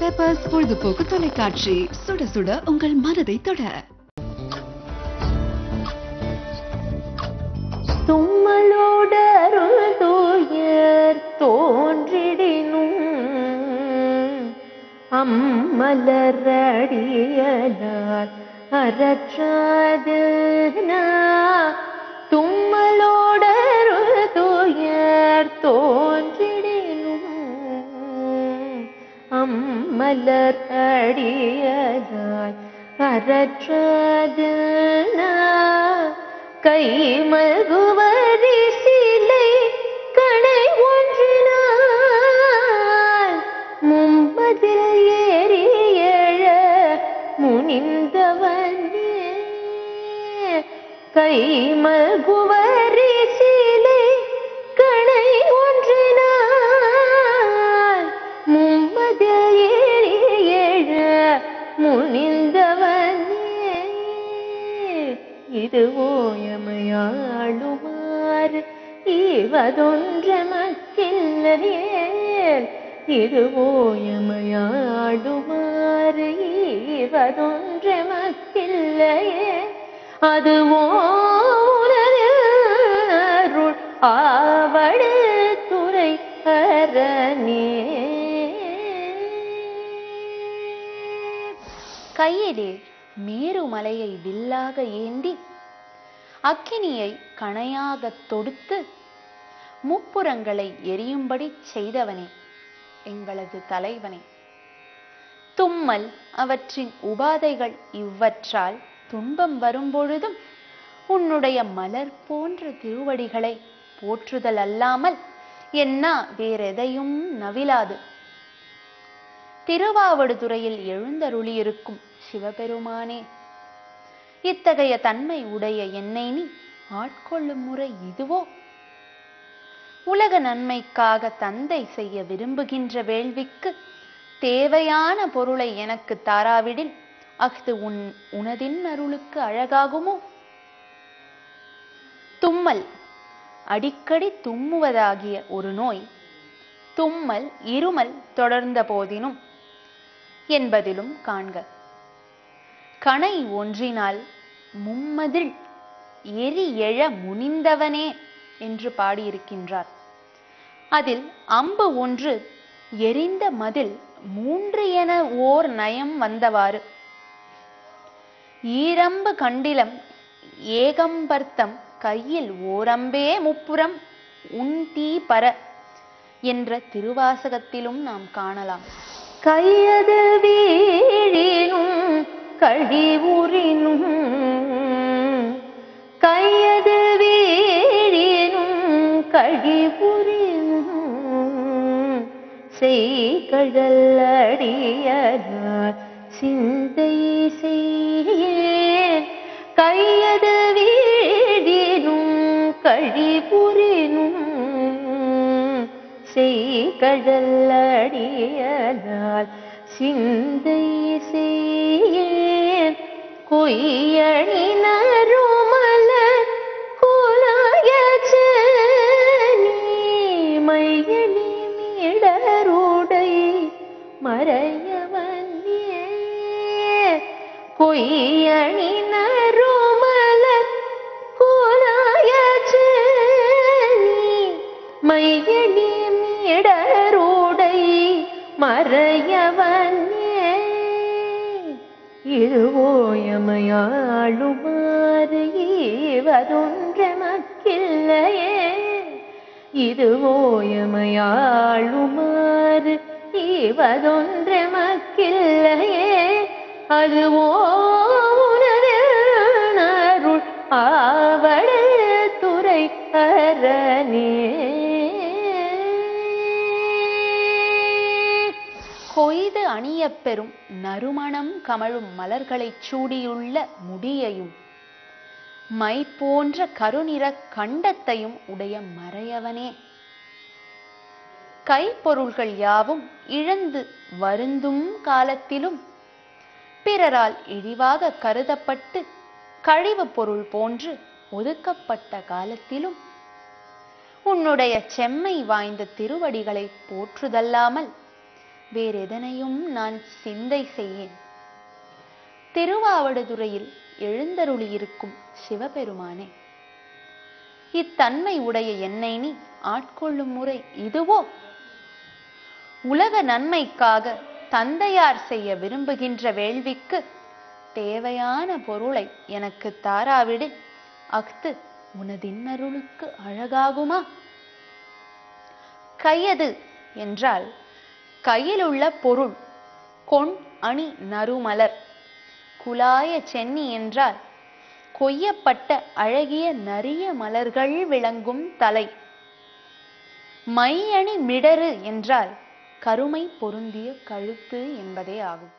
Peppers பொழுதுபோக்கு தொலைக்காட்சி. சுட சுட உங்கள் மனதை தொட. தும்மலோடருள் தூயர் தோன்றிடினும் அம்மலரடியலால் அறற்றாது நான் அம்மலர் அடியதாய் அறற்றாது கை மல்குவதி சிலை கணை ஒன்றினார் மும்பதில் ஏறி எழ முனிந்தவனே. கை மகுவரி இது ஓயமையாளுமாறு ஈவதொன்ற மக்கில்லையே இது ஈவதொன்ற மக்கில்லையே அது ஓருள் ஆவடு துறை அரணே கையிலே மேருமலையை வில்லாக ஏந்தி அக்கினியை கணையாகத் தொடுத்து முப்புறங்களை எரியும்படி செய்தவனே எங்களது தலைவனே. தும்மல் அவற்றின் உபாதைகள் இவ்வற்றால் துன்பம் வரும்பொழுதும் உன்னுடைய மலர் போன்ற திருவடிகளை போற்றுதல் அல்லாமல் என்ன வேறெதையும் நவிலாது. திருவாவடுதுறையில் எழுந்தருளியிருக்கும் சிவபெருமானே இத்தகைய தன்மை உடைய என்னை நீ ஆட்கொள்ளும் முறை இதுவோ? உலக நன்மைக்காக தந்தை செய்ய விரும்புகின்ற வேள்விக்கு தேவையான பொருளை எனக்கு தாராவிடில் அஃது உன் உனதின் அருளுக்கு அழகாகுமோ? தும்மல் அடிக்கடி தும்முவதாகிய ஒரு நோய் தும்மல் இருமல் தொடர்ந்த போதினும் என்பதிலும் காண்க. கணை ஒன்றினால் மும்மதில் எரி எழ முனிந்தவனே என்று பாடியிருக்கின்றார். அதில் அம்பு ஒன்று எரிந்த மதில் மூன்று என ஓர் நயம் வந்தவாறு. ஈரம்பு கண்டிலம் ஏகம்பர்த்தம் கையில் ஓரம்பே முப்புறம் உன் தீ பர என்ற திருவாசகத்திலும் நாம் காணலாம். கையது வீழினும் கழிவுறினும் கழிவுறினும் செய்கடல் அடியதால் சிந்தை செய்யேன். கையது வீடினும் கழி புரினும் செய்கடல் அடியதால் சிந்தை செய்யேன். கொய்யணினார் கொய்யணி நறுமலர் குலாய மையணி மீடருடை மறையவனே. இருவோயமையாளுமாறு ஈவதொன்ற மக்கில்லையே இதுவோயமையாளுமாறு ஈவதொன்ற மக்கில்லையே அதுவோ பெரும் பெறும் நறுமணம் கமழும் மலர்களைச் சூடியுள்ள முடியையும் மை போன்ற கருநிற கண்டத்தையும் உடைய மறையவனே. கைப்பொருள்கள் யாவும் இழந்து வருந்தும் காலத்திலும் பிறரால் இழிவாக கருதப்பட்டு கழிவு பொருள் போன்று ஒதுக்கப்பட்ட காலத்திலும் உன்னுடைய செம்மை வாய்ந்த திருவடிகளை போற்றுதல்லாமல் வேறெதனையும் நான் சிந்தை செய்யேன். திருவாவடுதுறையில் எழுந்தருளியிருக்கும் சிவபெருமானே இத்தன்மை உடைய என்னை நீ ஆட்கொள்ளும் முறை இதுவோ? உலக நன்மைக்காக தந்தையார் செய்ய விரும்புகின்ற வேள்விக்கு தேவையான பொருளை எனக்கு தாராவிடு. அஃது உனதின்னருளுக்கு அழகாகுமா? கையது என்றால் கையிலுள்ள பொருள் கொண் அணி நறுமலர். குலாய சென்னி என்றால் கொய்யப்பட்ட அழகிய நரிய மலர்கள் விளங்கும் தலை. மையணி மிடறு என்றால் கருமை பொருந்திய கழுத்து என்பதே ஆகும்.